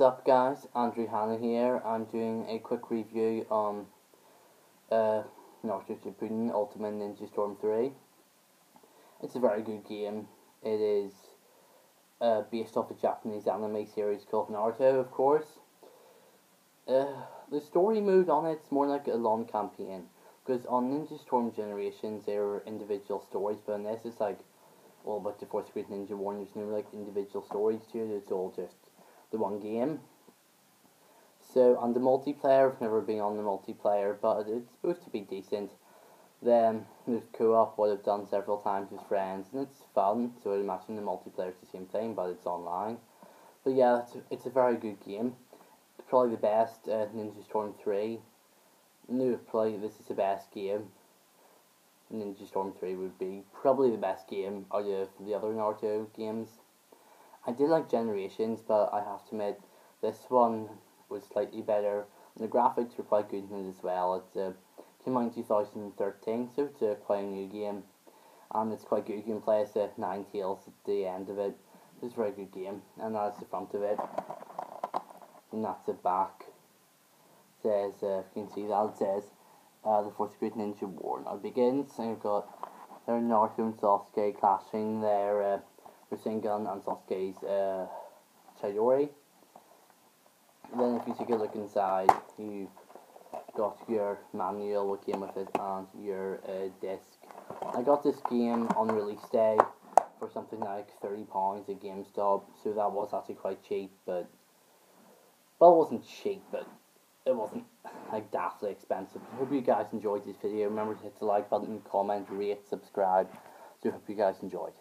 What's up guys, Andrew Hanna here. I'm doing a quick review on uh, Naruto Shippuden Ultimate Ninja Storm 3. It's a very good game. It is uh, based off a Japanese anime series called Naruto, of course. Uh, the story mode on it's more like a long campaign. Because on Ninja Storm Generations, there are individual stories, but on this, it's like all about the fourth great Ninja Warriors. No like individual stories to it, it's all just the one game. So on the multiplayer, I've never been on the multiplayer, but it's supposed to be decent. Then there's co-op, what I've done several times with friends, and it's fun. So I imagine the multiplayer is the same thing, but it's online. But yeah, it's a, it's a very good game. Probably the best uh, Ninja Storm 3. No, probably this is the best game. Ninja Storm 3 would be probably the best game out of the other Naruto games. I did like Generations, but I have to admit, this one was slightly better. And the graphics were quite good in it as well. It's uh, came out in 2013, so it's a quite a new game. And it's quite good. You can play as Nine Tails at the end of it. It's a very good game. And that's the front of it. And that's the back. It says, uh, you can see that, it says, uh, the Fourth Great Ninja War. Now begins, and you've got there Naruto and Sasuke clashing their uh, Rasengan and Sasuke's uh, Chidori. Then if you take a look inside, you've got your manual, what came with it, and your uh, disc. I got this game on release day for something like £30 at GameStop, so that was actually quite cheap, but, well it wasn't cheap, but it wasn't like daftly expensive. Hope you guys enjoyed this video. Remember to hit the like button, comment, rate, subscribe. So hope you guys enjoyed.